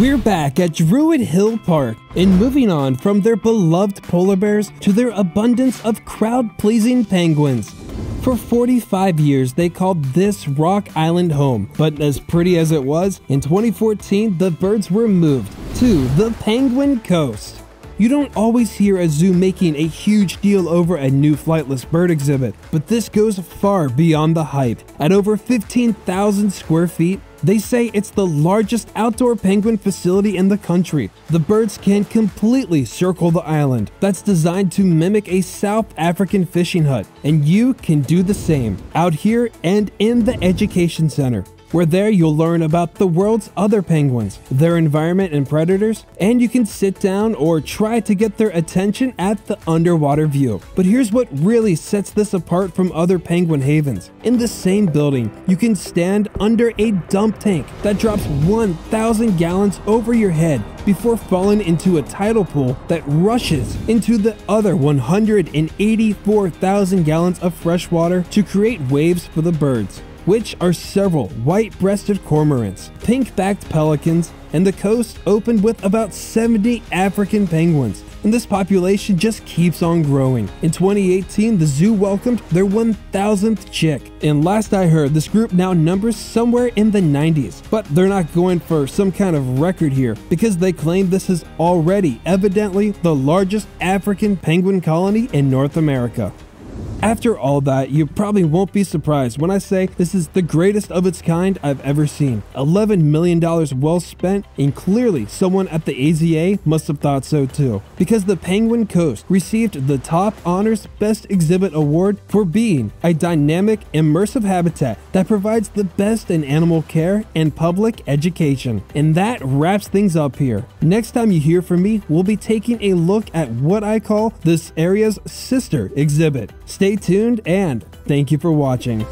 We're back at Druid Hill Park and moving on from their beloved polar bears to their abundance of crowd pleasing penguins. For 45 years, they called this Rock Island home, but as pretty as it was, in 2014 the birds were moved to the Penguin Coast. You don't always hear a zoo making a huge deal over a new flightless bird exhibit, but this goes far beyond the hype. At over 15,000 square feet, they say it's the largest outdoor penguin facility in the country. The birds can completely circle the island. That's designed to mimic a South African fishing hut, and you can do the same out here and in the education center where there you'll learn about the world's other penguins, their environment and predators, and you can sit down or try to get their attention at the underwater view. But here's what really sets this apart from other penguin havens. In the same building, you can stand under a dump tank that drops 1,000 gallons over your head before falling into a tidal pool that rushes into the other 184,000 gallons of fresh water to create waves for the birds which are several white-breasted cormorants, pink-backed pelicans, and the coast opened with about 70 African penguins. And this population just keeps on growing. In 2018, the zoo welcomed their 1000th chick. And last I heard, this group now numbers somewhere in the 90s. But they're not going for some kind of record here because they claim this is already evidently the largest African penguin colony in North America. After all that, you probably won't be surprised when I say this is the greatest of its kind I've ever seen. $11 million well spent, and clearly someone at the AZA must have thought so too. Because the Penguin Coast received the top honors Best Exhibit Award for being a dynamic, immersive habitat that provides the best in animal care and public education. And that wraps things up here. Next time you hear from me, we'll be taking a look at what I call this area's sister exhibit. Stay tuned and thank you for watching.